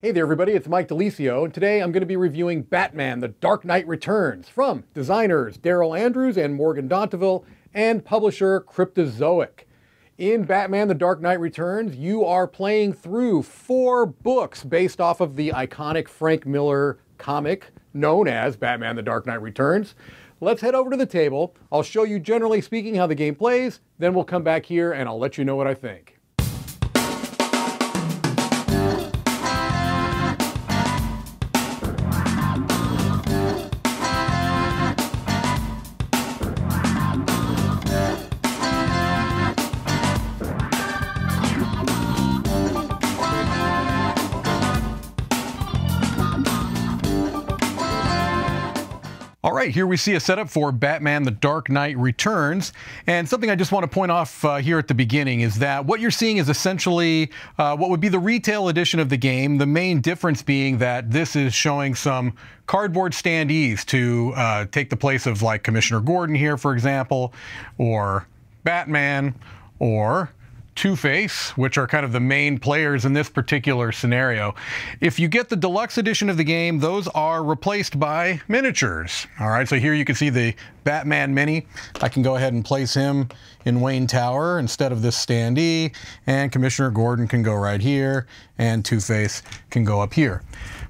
Hey there, everybody, it's Mike DiLisio, and today I'm going to be reviewing Batman The Dark Knight Returns from designers Daryl Andrews and Morgan Dontanville and publisher Cryptozoic. In Batman The Dark Knight Returns, you are playing through four books based off of the iconic Frank Miller comic known as Batman The Dark Knight Returns. Let's head over to the table. I'll show you, generally speaking, how the game plays, then we'll come back here and I'll let you know what I think. Right, here we see a setup for Batman The Dark Knight Returns. And something I just want to point off uh, here at the beginning is that what you're seeing is essentially uh, what would be the retail edition of the game. The main difference being that this is showing some cardboard standees to uh, take the place of like Commissioner Gordon here, for example, or Batman, or Two Face, which are kind of the main players in this particular scenario. If you get the deluxe edition of the game, those are replaced by miniatures. All right, so here you can see the Batman Mini. I can go ahead and place him in Wayne Tower instead of this standee, and Commissioner Gordon can go right here, and Two Face can go up here.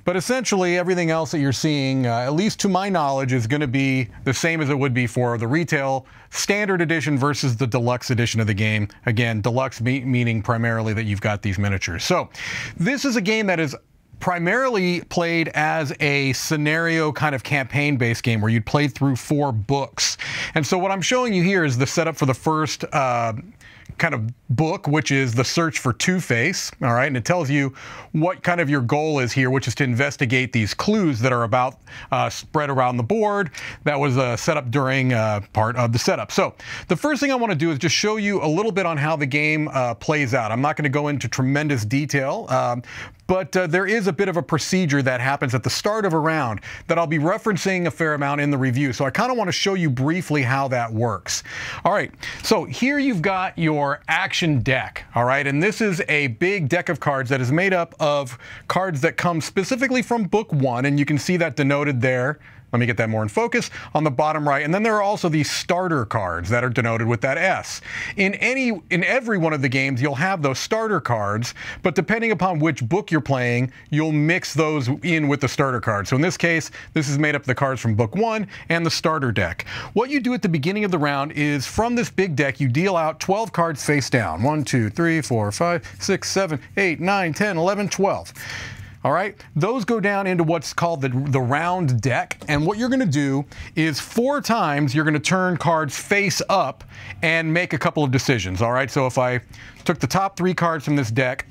But essentially, everything else that you're seeing, uh, at least to my knowledge, is going to be the same as it would be for the retail standard edition versus the deluxe edition of the game. Again, deluxe me meaning primarily that you've got these miniatures. So this is a game that is primarily played as a scenario kind of campaign based game where you'd play through four books. And so what I'm showing you here is the setup for the first uh, kind of book, which is the search for Two Face. All right, and it tells you what kind of your goal is here, which is to investigate these clues that are about uh, spread around the board. That was uh, set up during uh, part of the setup. So the first thing I want to do is just show you a little bit on how the game uh, plays out. I'm not going to go into tremendous detail, um, but uh, there is a bit of a procedure that happens at the start of a round that I'll be referencing a fair amount in the review. So I kind of want to show you briefly how that works. All right, so here you've got your action deck, all right, and this is a big deck of cards that is made up of cards that come specifically from book one, and you can see that denoted there let me get that more in focus on the bottom right. And then there are also these starter cards that are denoted with that S. In any in every one of the games, you'll have those starter cards, but depending upon which book you're playing, you'll mix those in with the starter cards. So in this case, this is made up of the cards from book one and the starter deck. What you do at the beginning of the round is from this big deck, you deal out 12 cards face down. 1, 2, 3, 4, 5, 6, 7, 8, 9, 10, 11, 12. All right, those go down into what's called the, the round deck. And what you're going to do is four times you're going to turn cards face up and make a couple of decisions. All right, so if I took the top three cards from this deck,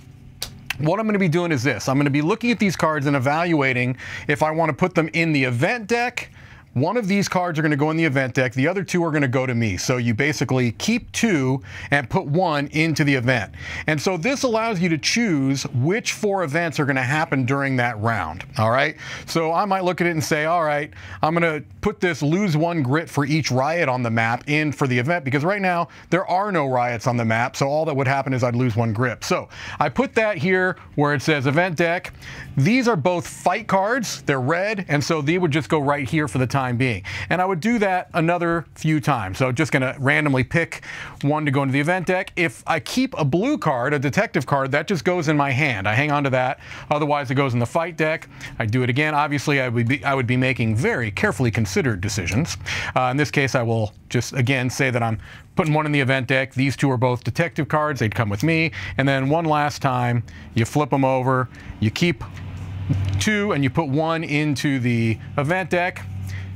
what I'm going to be doing is this. I'm going to be looking at these cards and evaluating if I want to put them in the event deck one of these cards are going to go in the event deck. The other two are going to go to me. So you basically keep two and put one into the event. And so this allows you to choose which four events are going to happen during that round. All right. So I might look at it and say, all right, I'm going to put this lose one grit for each riot on the map in for the event because right now there are no riots on the map. So all that would happen is I'd lose one grit. So I put that here where it says event deck. These are both fight cards. They're red. And so they would just go right here for the time time being. And I would do that another few times. So just going to randomly pick one to go into the event deck. If I keep a blue card, a detective card, that just goes in my hand. I hang on to that. Otherwise, it goes in the fight deck. I do it again. Obviously, I would be, I would be making very carefully considered decisions. Uh, in this case, I will just again say that I'm putting one in the event deck. These two are both detective cards. They'd come with me. And then one last time, you flip them over. You keep two and you put one into the event deck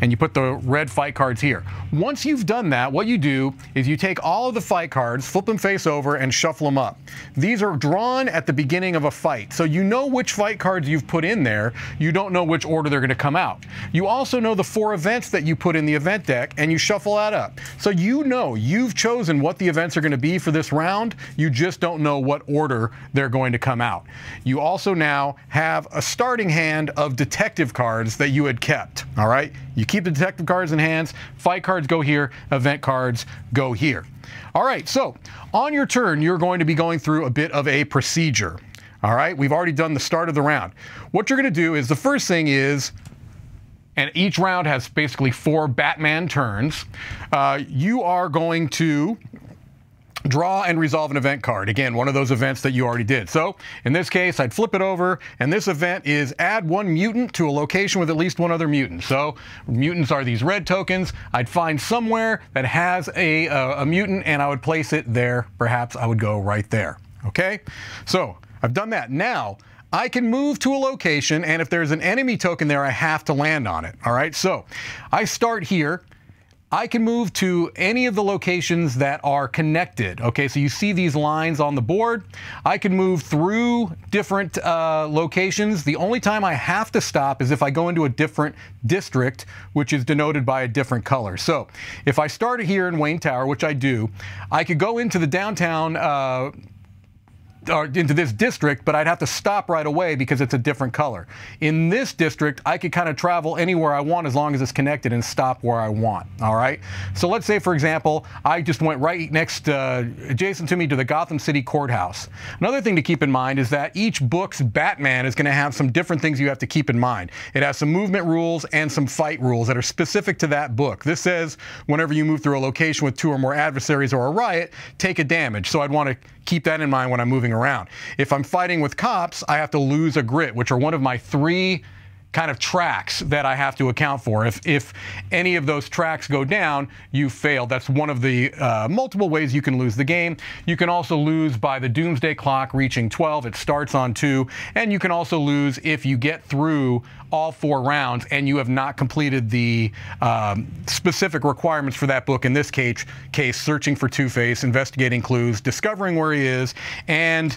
and you put the red fight cards here. Once you've done that, what you do is you take all of the fight cards, flip them face over, and shuffle them up. These are drawn at the beginning of a fight, so you know which fight cards you've put in there. You don't know which order they're going to come out. You also know the four events that you put in the event deck, and you shuffle that up. So you know you've chosen what the events are going to be for this round. You just don't know what order they're going to come out. You also now have a starting hand of detective cards that you had kept. All right? You keep the detective cards in hands, fight cards go here, event cards go here. All right, so on your turn, you're going to be going through a bit of a procedure. All right, we've already done the start of the round. What you're going to do is the first thing is and each round has basically four Batman turns. Uh, you are going to draw and resolve an event card. Again, one of those events that you already did. So in this case, I'd flip it over, and this event is add one mutant to a location with at least one other mutant. So mutants are these red tokens. I'd find somewhere that has a, uh, a mutant, and I would place it there. Perhaps I would go right there. Okay? So I've done that. Now, I can move to a location, and if there's an enemy token there, I have to land on it. All right, so I start here. I can move to any of the locations that are connected. Okay, so you see these lines on the board. I can move through different uh, locations. The only time I have to stop is if I go into a different district, which is denoted by a different color. So if I start here in Wayne Tower, which I do, I could go into the downtown uh, or into this district, but I'd have to stop right away because it's a different color. In this district, I could kind of travel anywhere I want as long as it's connected and stop where I want. All right. So let's say, for example, I just went right next, uh, adjacent to me to the Gotham City Courthouse. Another thing to keep in mind is that each book's Batman is going to have some different things you have to keep in mind. It has some movement rules and some fight rules that are specific to that book. This says whenever you move through a location with two or more adversaries or a riot, take a damage. So I'd want to keep that in mind when I'm moving around. If I'm fighting with cops, I have to lose a grit, which are one of my three kind of tracks that I have to account for. If, if any of those tracks go down, you fail. That's one of the uh, multiple ways you can lose the game. You can also lose by the doomsday clock reaching 12. It starts on 2. And you can also lose if you get through all four rounds and you have not completed the um, specific requirements for that book. In this case, case searching for Two-Face, investigating clues, discovering where he is, and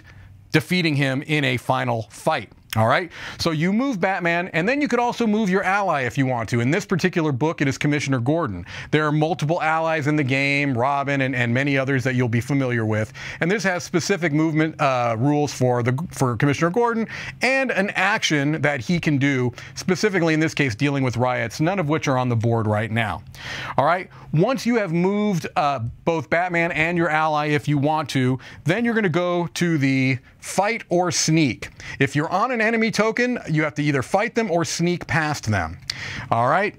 defeating him in a final fight. All right, so you move Batman, and then you could also move your ally if you want to. In this particular book, it is Commissioner Gordon. There are multiple allies in the game, Robin and, and many others that you'll be familiar with. And this has specific movement uh, rules for the for Commissioner Gordon and an action that he can do, specifically in this case dealing with riots, none of which are on the board right now. All right, once you have moved uh, both Batman and your ally if you want to, then you're going to go to the fight or sneak. If you're on an enemy token, you have to either fight them or sneak past them. All right?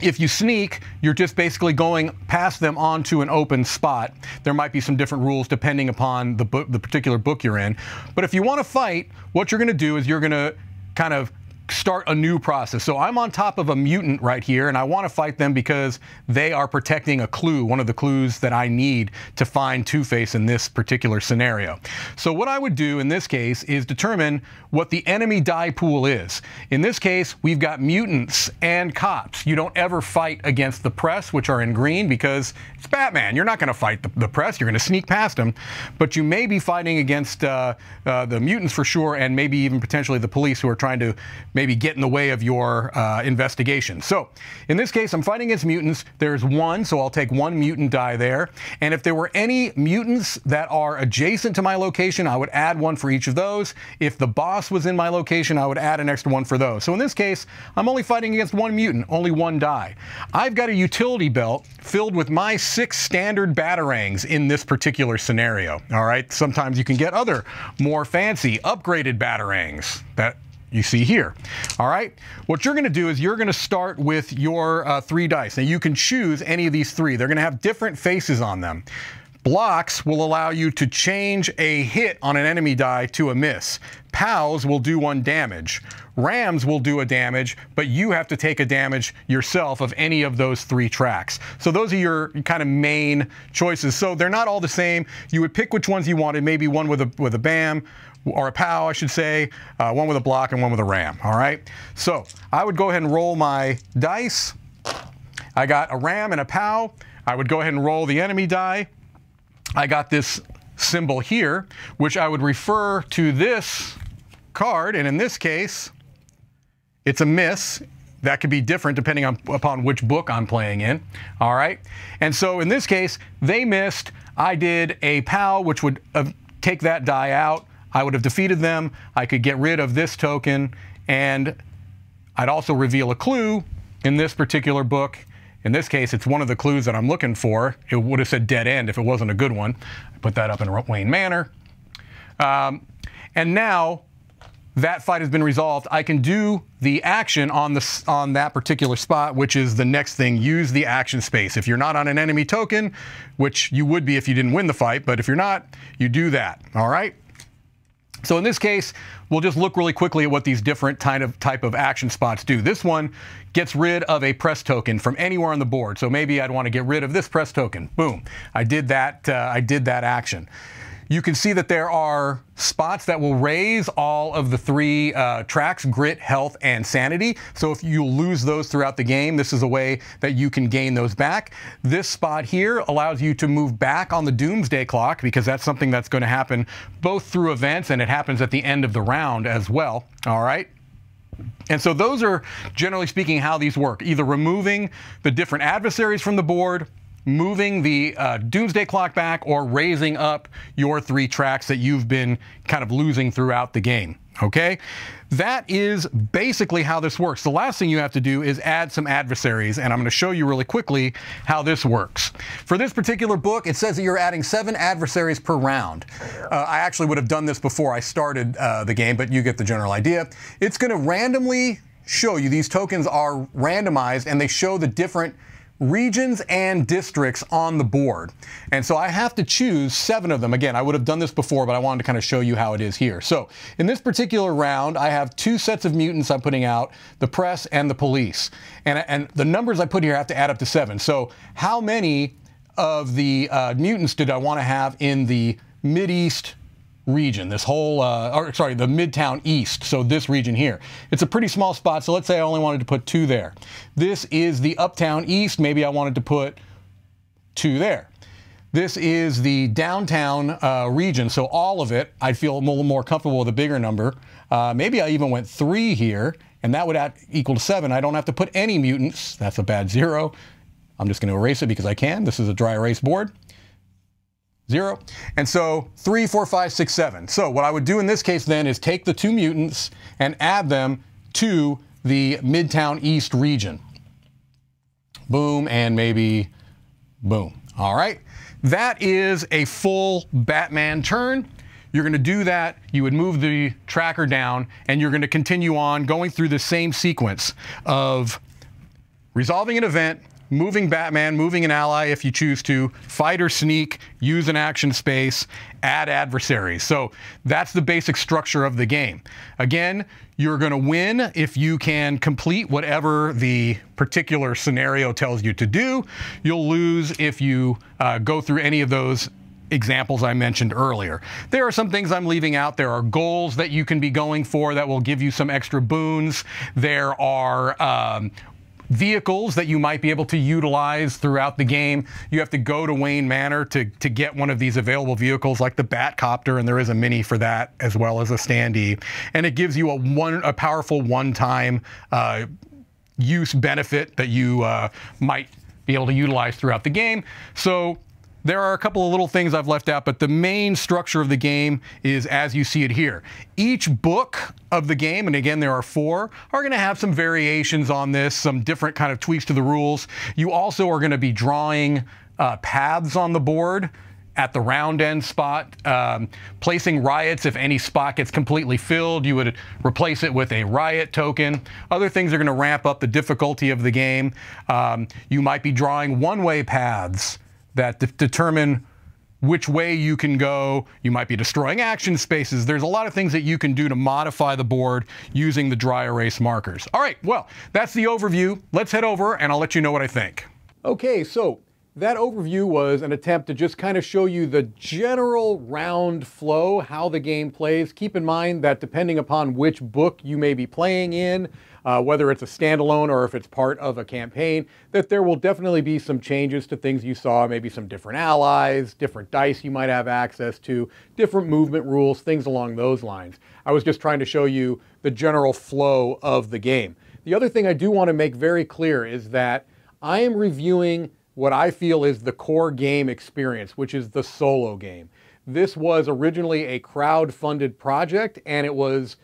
If you sneak, you're just basically going past them onto an open spot. There might be some different rules depending upon the book, the particular book you're in. But if you want to fight, what you're going to do is you're going to kind of start a new process. So I'm on top of a mutant right here, and I want to fight them because they are protecting a clue, one of the clues that I need to find Two-Face in this particular scenario. So what I would do in this case is determine what the enemy die pool is. In this case, we've got mutants and cops. You don't ever fight against the press, which are in green, because it's Batman. You're not going to fight the, the, press. You're going to sneak past them. But you may be fighting against uh, uh, the mutants for sure, and maybe even potentially the police who are trying to maybe get in the way of your uh, investigation. So in this case, I'm fighting against mutants. There's one, so I'll take one mutant die there. And if there were any mutants that are adjacent to my location, I would add one for each of those. If the boss was in my location, I would add an extra one for those. So in this case, I'm only fighting against one mutant, only one die. I've got a utility belt filled with my six standard batarangs in this particular scenario. All right, sometimes you can get other more fancy upgraded batarangs that you see here. All right, what you're going to do is you're going to start with your uh, three dice. Now you can choose any of these three. They're going to have different faces on them. Blocks will allow you to change a hit on an enemy die to a miss. POWs will do one damage. Rams will do a damage, but you have to take a damage yourself of any of those three tracks. So those are your kind of main choices. So they're not all the same. You would pick which ones you wanted, maybe one with a, with a BAM, or a POW, I should say, uh, one with a block and one with a ram, all right? So I would go ahead and roll my dice. I got a ram and a POW. I would go ahead and roll the enemy die. I got this symbol here, which I would refer to this card, and in this case, it's a miss. That could be different depending on, upon which book I'm playing in. All right. And so in this case, they missed. I did a POW, which would uh, take that die out. I would have defeated them. I could get rid of this token, and I'd also reveal a clue in this particular book. In this case, it's one of the clues that I'm looking for. It would have said dead end if it wasn't a good one. I put that up in Wayne Manor. Um, And now that fight has been resolved, I can do the action on the on that particular spot, which is the next thing. Use the action space. If you're not on an enemy token, which you would be if you didn't win the fight, but if you're not, you do that. All right. So in this case, we'll just look really quickly at what these different kind of type of action spots do. This one gets rid of a press token from anywhere on the board. So maybe I'd want to get rid of this press token. Boom. I did that. Uh, I did that action you can see that there are spots that will raise all of the three uh, tracks, grit, health, and sanity. So if you lose those throughout the game, this is a way that you can gain those back. This spot here allows you to move back on the doomsday clock because that's something that's going to happen both through events and it happens at the end of the round as well. All right. And so those are, generally speaking, how these work. Either removing the different adversaries from the board moving the uh, doomsday clock back or raising up your three tracks that you've been kind of losing throughout the game. Okay? That is basically how this works. The last thing you have to do is add some adversaries, and I'm going to show you really quickly how this works. For this particular book, it says that you're adding seven adversaries per round. Uh, I actually would have done this before I started uh, the game, but you get the general idea. It's going to randomly show you, these tokens are randomized, and they show the different regions and districts on the board. And so I have to choose seven of them. Again, I would have done this before, but I wanted to kind of show you how it is here. So in this particular round, I have two sets of mutants I'm putting out, the press and the police. And, and the numbers I put here have to add up to seven. So how many of the uh, mutants did I want to have in the Mid-East region, this whole, uh, or sorry, the Midtown East, so this region here. It's a pretty small spot, so let's say I only wanted to put two there. This is the Uptown East, maybe I wanted to put two there. This is the downtown uh, region, so all of it, I'd feel a little more comfortable with a bigger number. Uh, maybe I even went three here, and that would equal to seven. I don't have to put any mutants. That's a bad zero. I'm just going to erase it because I can. This is a dry erase board zero. And so three, four, five, six, seven. So what I would do in this case then is take the two mutants and add them to the Midtown East region. Boom, and maybe boom. All right. That is a full Batman turn. You're going to do that. You would move the tracker down, and you're going to continue on going through the same sequence of resolving an event, moving Batman, moving an ally if you choose to, fight or sneak, use an action space, add adversaries. So that's the basic structure of the game. Again, you're going to win if you can complete whatever the particular scenario tells you to do. You'll lose if you uh, go through any of those examples I mentioned earlier. There are some things I'm leaving out. There are goals that you can be going for that will give you some extra boons. There are um, vehicles that you might be able to utilize throughout the game. You have to go to Wayne Manor to, to get one of these available vehicles like the Batcopter, and there is a mini for that as well as a standee. And it gives you a one a powerful one-time uh, use benefit that you uh, might be able to utilize throughout the game. So there are a couple of little things I've left out, but the main structure of the game is as you see it here. Each book of the game, and again there are four, are going to have some variations on this, some different kind of tweaks to the rules. You also are going to be drawing uh, paths on the board at the round end spot, um, placing riots if any spot gets completely filled, you would replace it with a riot token. Other things are going to ramp up the difficulty of the game. Um, you might be drawing one-way paths that de determine which way you can go. You might be destroying action spaces. There's a lot of things that you can do to modify the board using the dry erase markers. All right, well, that's the overview. Let's head over and I'll let you know what I think. Okay, so that overview was an attempt to just kind of show you the general round flow, how the game plays. Keep in mind that depending upon which book you may be playing in, uh, whether it's a standalone or if it's part of a campaign, that there will definitely be some changes to things you saw, maybe some different allies, different dice you might have access to, different movement rules, things along those lines. I was just trying to show you the general flow of the game. The other thing I do want to make very clear is that I am reviewing what I feel is the core game experience, which is the solo game. This was originally a crowd-funded project and it was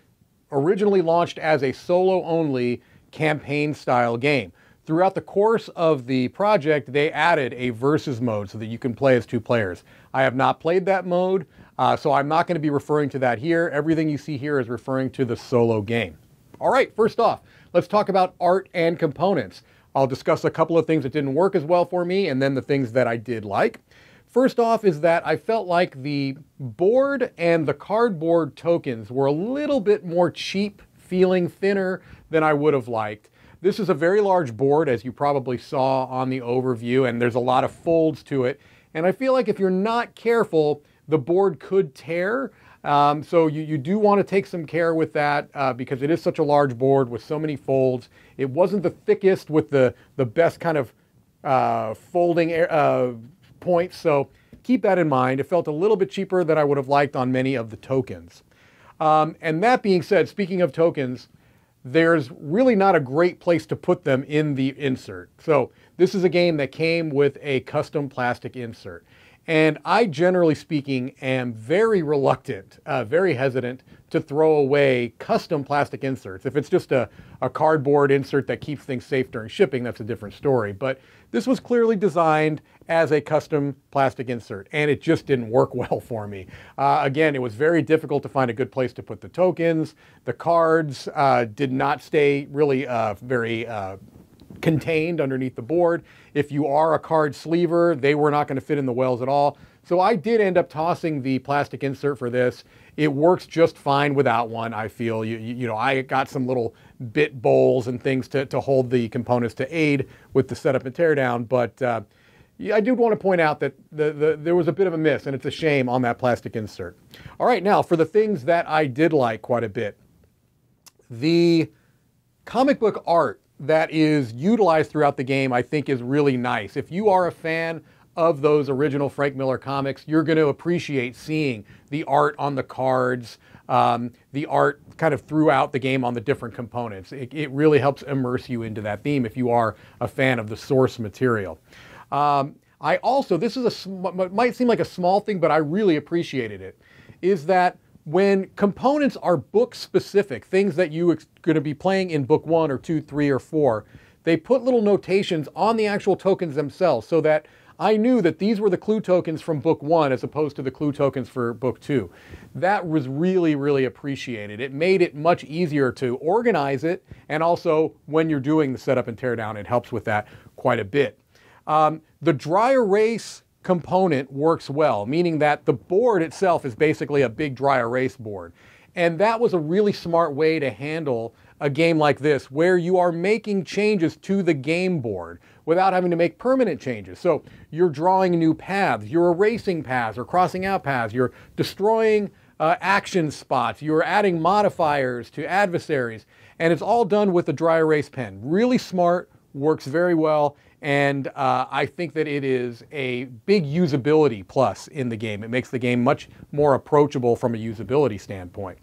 originally launched as a solo-only campaign-style game. Throughout the course of the project, they added a versus mode so that you can play as two players. I have not played that mode. Uh, so I'm not going to be referring to that here. Everything you see here is referring to the solo game. All right, first off, let's talk about art and components. I'll discuss a couple of things that didn't work as well for me and then the things that I did like. First off is that I felt like the board and the cardboard tokens were a little bit more cheap feeling thinner than I would have liked. This is a very large board, as you probably saw on the overview, and there's a lot of folds to it. And I feel like if you're not careful, the board could tear. Um, so you, you do want to take some care with that uh, because it is such a large board with so many folds. It wasn't the thickest with the, the best kind of uh, folding uh, points, so keep that in mind. It felt a little bit cheaper than I would have liked on many of the tokens. Um, and that being said, speaking of tokens, there's really not a great place to put them in the insert. So this is a game that came with a custom plastic insert. And I, generally speaking, am very reluctant, uh, very hesitant to throw away custom plastic inserts. If it's just a, a cardboard insert that keeps things safe during shipping, that's a different story. But this was clearly designed as a custom plastic insert, and it just didn't work well for me. Uh, again, it was very difficult to find a good place to put the tokens. The cards uh, did not stay really uh, very uh, contained underneath the board. If you are a card sleever, they were not going to fit in the wells at all. So I did end up tossing the plastic insert for this. It works just fine without one, I feel. You, you know, I got some little bit bowls and things to, to hold the components to aid with the setup and teardown, but uh, I do want to point out that the, the, there was a bit of a miss, and it's a shame on that plastic insert. All right, now for the things that I did like quite a bit. The comic book art that is utilized throughout the game, I think, is really nice. If you are a fan of those original Frank Miller comics, you're going to appreciate seeing the art on the cards, um, the art kind of throughout the game on the different components. It, it, really helps immerse you into that theme if you are a fan of the source material. Um, I also, this is a, might seem like a small thing, but I really appreciated it, is that when components are book specific, things that you are going to be playing in book one or two, three, or four, they put little notations on the actual tokens themselves so that I knew that these were the clue tokens from book one as opposed to the clue tokens for book two. That was really, really appreciated. It made it much easier to organize it, and also when you're doing the setup and teardown, it helps with that quite a bit. Um, the dry erase component works well, meaning that the board itself is basically a big dry erase board. And that was a really smart way to handle a game like this where you are making changes to the game board without having to make permanent changes. So you're drawing new paths, you're erasing paths or crossing out paths, you're destroying uh, action spots, you're adding modifiers to adversaries, and it's all done with a dry erase pen. Really smart, works very well, and uh, I think that it is a big usability plus in the game. It makes the game much more approachable from a usability standpoint.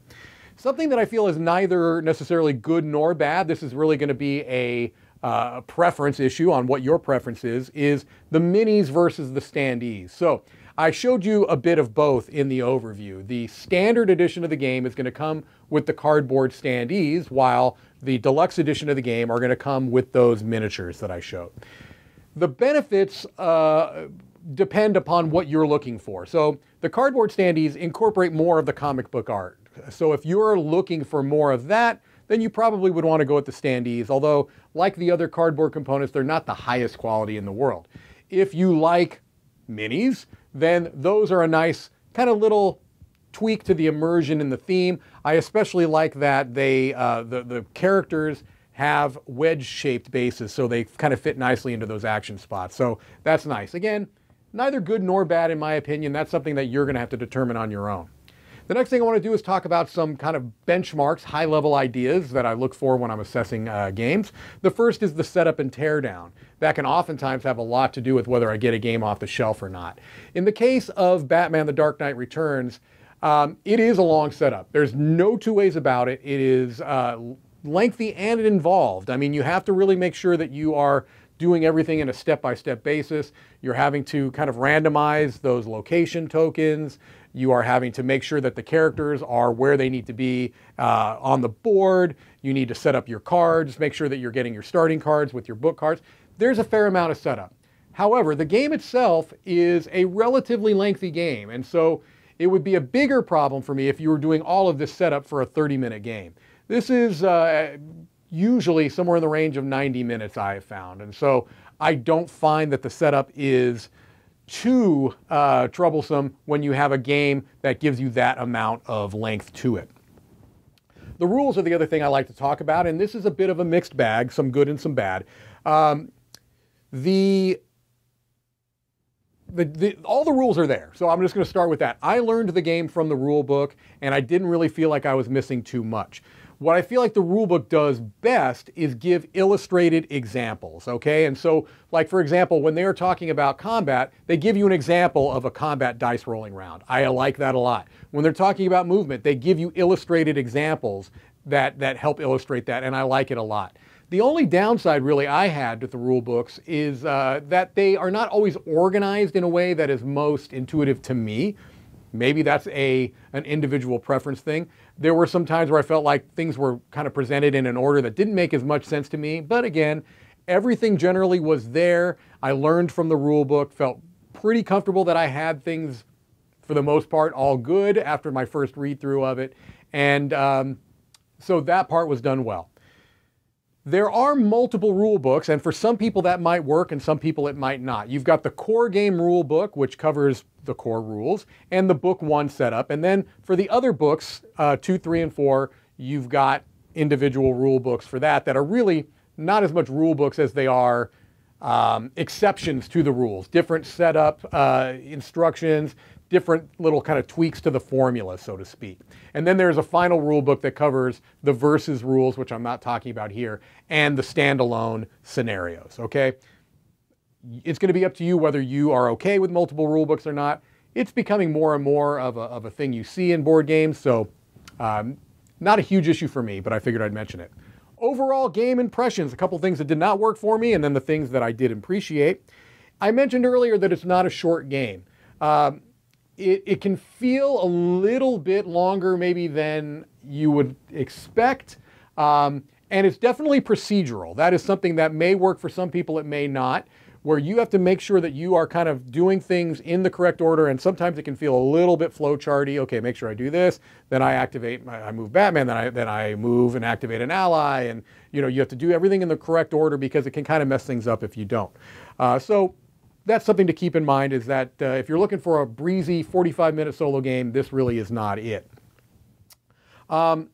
Something that I feel is neither necessarily good nor bad, this is really going to be a uh, preference issue on what your preference is, is the minis versus the standees. So I showed you a bit of both in the overview. The standard edition of the game is going to come with the cardboard standees, while the deluxe edition of the game are going to come with those miniatures that I showed. The benefits uh, depend upon what you're looking for. So the cardboard standees incorporate more of the comic book art. So if you're looking for more of that, then you probably would want to go with the standees, although like the other cardboard components, they're not the highest quality in the world. If you like minis, then those are a nice kind of little tweak to the immersion in the theme. I especially like that they uh, the, the characters have wedge-shaped bases, so they kind of fit nicely into those action spots. So that's nice. Again, neither good nor bad in my opinion. That's something that you're going to have to determine on your own. The next thing I want to do is talk about some kind of benchmarks, high-level ideas that I look for when I'm assessing uh, games. The first is the setup and teardown. That can oftentimes have a lot to do with whether I get a game off the shelf or not. In the case of Batman The Dark Knight Returns, um, it is a long setup. There's no two ways about it. It is uh, lengthy and involved. I mean, you have to really make sure that you are doing everything in a step-by-step basis. You're having to kind of randomize those location tokens. You are having to make sure that the characters are where they need to be uh, on the board. You need to set up your cards, make sure that you're getting your starting cards with your book cards. There's a fair amount of setup. However, the game itself is a relatively lengthy game, and so It would be a bigger problem for me if you were doing all of this setup for a 30 minute game. This is uh, usually somewhere in the range of 90 minutes, I have found. And so I don't find that the setup is too uh, troublesome when you have a game that gives you that amount of length to it. The rules are the other thing I like to talk about, and this is a bit of a mixed bag, some good and some bad. Um, the the, the, all the rules are there. So I'm just going to start with that. I learned the game from the rule book, and I didn't really feel like I was missing too much. What I feel like the rule book does best is give illustrated examples, okay? And so, like for example, when they're talking about combat, they give you an example of a combat dice rolling round. I like that a lot. When they're talking about movement, they give you illustrated examples that, that help illustrate that, and I like it a lot. The only downside really I had with the rule books is uh, that they are not always organized in a way that is most intuitive to me. Maybe that's a an individual preference thing. There were some times where I felt like things were kind of presented in an order that didn't make as much sense to me. But again, everything generally was there. I learned from the rule book, felt pretty comfortable that I had things for the most part all good after my first read through of it. And um, so that part was done well. There are multiple rule books, and for some people that might work and some people it might not. You've got the core game rule book, which covers the core rules, and the book one setup. And then for the other books, uh, two, three, and four, you've got individual rule books for that that are really not as much rule books as they are um, exceptions to the rules, different setup uh, instructions, different little kind of tweaks to the formula, so to speak. And then there's a final rule book that covers the versus rules, which I'm not talking about here, and the standalone scenarios, okay? It's going to be up to you whether you are okay with multiple rule books or not. It's becoming more and more of a, of a thing you see in board games, so um, not a huge issue for me, but I figured I'd mention it. Overall game impressions, a couple things that did not work for me, and then the things that I did appreciate. I mentioned earlier that it's not a short game. Um, it, it can feel a little bit longer maybe than you would expect. Um, and it's definitely procedural. That is something that may work for some people, it may not, where you have to make sure that you are kind of doing things in the correct order. And sometimes it can feel a little bit flowcharty. Okay, make sure I do this, then I activate, I move Batman, then I, then I move and activate an ally. And you know, you have to do everything in the correct order because it can kind of mess things up if you don't. Uh, so that's something to keep in mind is that uh, if you're looking for a breezy 45 minute solo game, this really is not it. Um,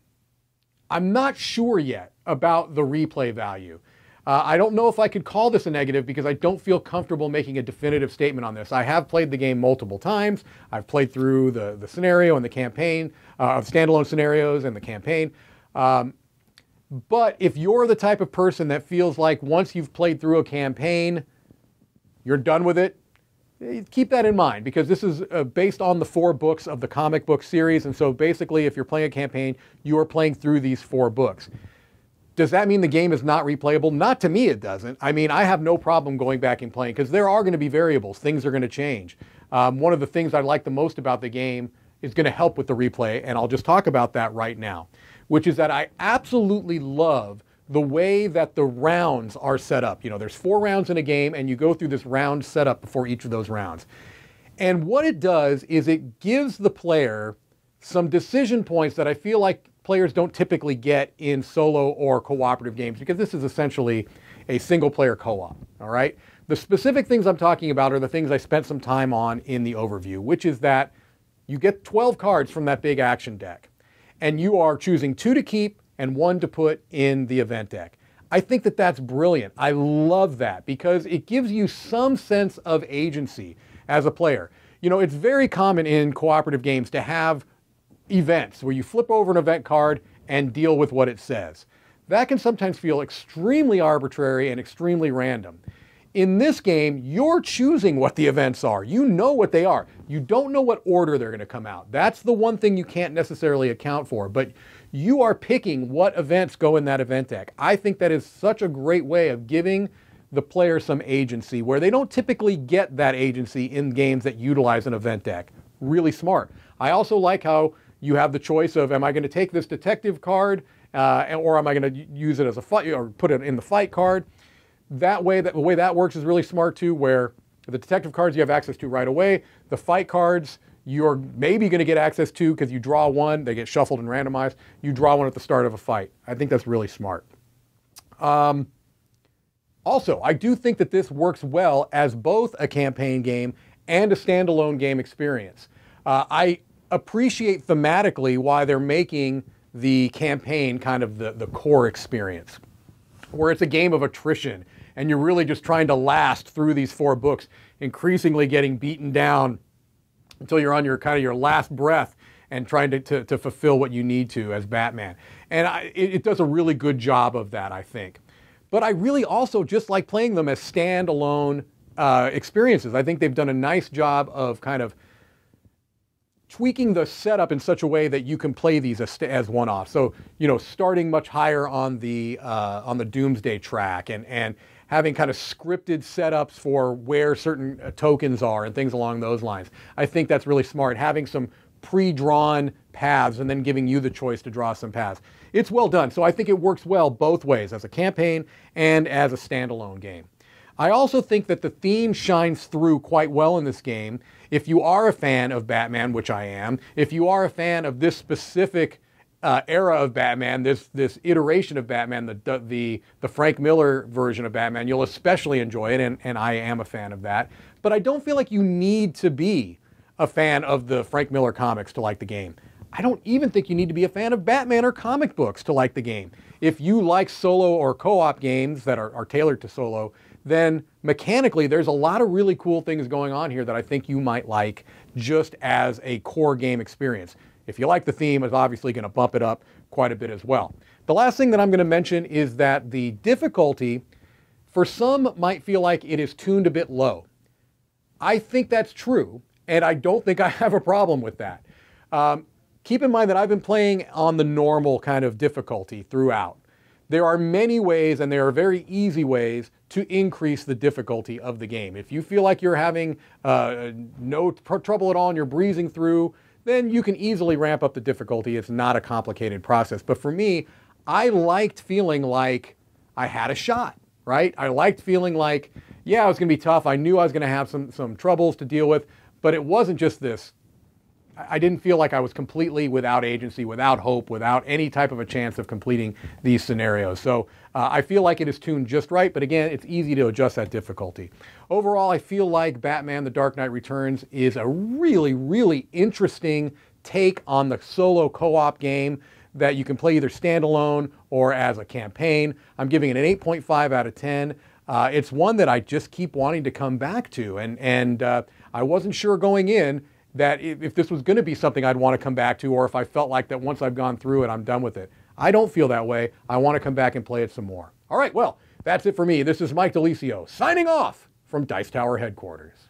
I'm not sure yet about the replay value. Uh, I don't know if I could call this a negative because I don't feel comfortable making a definitive statement on this. I have played the game multiple times. I've played through the, the scenario and the campaign, uh, of standalone scenarios and the campaign. Um, but if you're the type of person that feels like once you've played through a campaign, you're done with it, eh, keep that in mind because this is uh, based on the four books of the comic book series. And so basically, if you're playing a campaign, you are playing through these four books. Does that mean the game is not replayable? Not to me, it doesn't. I mean, I have no problem going back and playing because there are going to be variables. Things are going to change. Um, one of the things I like the most about the game is going to help with the replay, and I'll just talk about that right now, which is that I absolutely love the way that the rounds are set up. You know, there's four rounds in a game, and you go through this round setup before each of those rounds. And what it does is it gives the player some decision points that I feel like players don't typically get in solo or cooperative games because this is essentially a single player co op. All right. The specific things I'm talking about are the things I spent some time on in the overview, which is that you get 12 cards from that big action deck, and you are choosing two to keep and one to put in the event deck. I think that that's brilliant. I love that because it gives you some sense of agency as a player. You know, it's very common in cooperative games to have events where you flip over an event card and deal with what it says. That can sometimes feel extremely arbitrary and extremely random. In this game, you're choosing what the events are. You know what they are. You don't know what order they're going to come out. That's the one thing you can't necessarily account for. But you are picking what events go in that event deck. I think that is such a great way of giving the player some agency where they don't typically get that agency in games that utilize an event deck. Really smart. I also like how you have the choice of am I going to take this detective card uh, or am I going to use it as a fight or put it in the fight card? That way, that, the way that works is really smart too, where the detective cards you have access to right away. The fight cards, you're maybe going to get access to because you draw one, they get shuffled and randomized. You draw one at the start of a fight. I think that's really smart. Um, also, I do think that this works well as both a campaign game and a standalone game experience. Uh, I appreciate thematically why they're making the campaign kind of the, the core experience, where it's a game of attrition and you're really just trying to last through these four books, increasingly getting beaten down until you're on your kind of your last breath and trying to, to, to fulfill what you need to as Batman. And I, it, it does a really good job of that, I think. But I really also just like playing them as standalone uh, experiences. I think they've done a nice job of kind of tweaking the setup in such a way that you can play these as, as one-off. So you know, starting much higher on the uh, on the Doomsday track and and having kind of scripted setups for where certain uh, tokens are and things along those lines. I think that's really smart. Having some pre-drawn paths and then giving you the choice to draw some paths. It's well done. So I think it works well both ways as a campaign and as a standalone game. I also think that the theme shines through quite well in this game. If you are a fan of Batman, which I am, if you are a fan of this specific uh, era of Batman, this this iteration of Batman, the, the the Frank Miller version of Batman, you'll especially enjoy it, and, and I am a fan of that. But I don't feel like you need to be a fan of the Frank Miller comics to like the game. I don't even think you need to be a fan of Batman or comic books to like the game. If you like solo or co-op games that are, are tailored to solo, then mechanically there's a lot of really cool things going on here that I think you might like just as a core game experience. If you like the theme, it's obviously going to bump it up quite a bit as well. The last thing that I'm going to mention is that the difficulty for some might feel like it is tuned a bit low. I think that's true, and I don't think I have a problem with that. Um, keep in mind that I've been playing on the normal kind of difficulty throughout. There are many ways, and there are very easy ways, to increase the difficulty of the game. If you feel like you're having uh, no trouble at all and you're breezing through, then you can easily ramp up the difficulty. It's not a complicated process. But for me, I liked feeling like I had a shot, right? I liked feeling like, yeah, it was going to be tough. I knew I was going to have some, some troubles to deal with, but it wasn't just this I didn't feel like I was completely without agency, without hope, without any type of a chance of completing these scenarios. So uh, I feel like it is tuned just right, but again, it's easy to adjust that difficulty. Overall, I feel like Batman The Dark Knight Returns is a really, really interesting take on the solo co-op game that you can play either standalone or as a campaign. I'm giving it an 8.5 out of 10. Uh, it's one that I just keep wanting to come back to, and, and uh, I wasn't sure going in that if this was going to be something I'd want to come back to, or if I felt like that once I've gone through it, I'm done with it. I don't feel that way. I want to come back and play it some more. All right, well, that's it for me. This is Mike DiLisio signing off from Dice Tower headquarters.